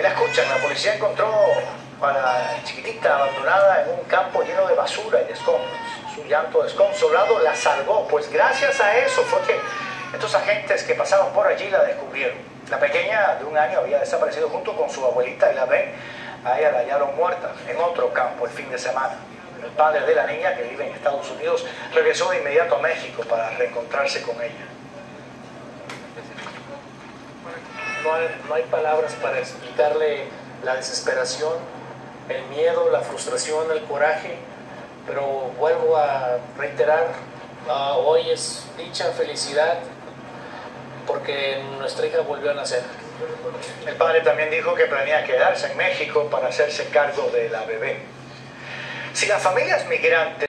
La escuchan, la policía encontró a la chiquitita abandonada en un campo lleno de basura y escombros. Su llanto desconsolado la salvó, pues gracias a eso fue que estos agentes que pasaban por allí la descubrieron. La pequeña de un año había desaparecido junto con su abuelita y la ven, a ella la hallaron muerta en otro campo el fin de semana. El padre de la niña, que vive en Estados Unidos, regresó de inmediato a México para reencontrarse con ella. No hay, no hay palabras para explicarle la desesperación, el miedo, la frustración, el coraje, pero vuelvo a reiterar, uh, hoy es dicha, felicidad, porque nuestra hija volvió a nacer. El padre también dijo que planea quedarse en México para hacerse cargo de la bebé. Si las familias migrantes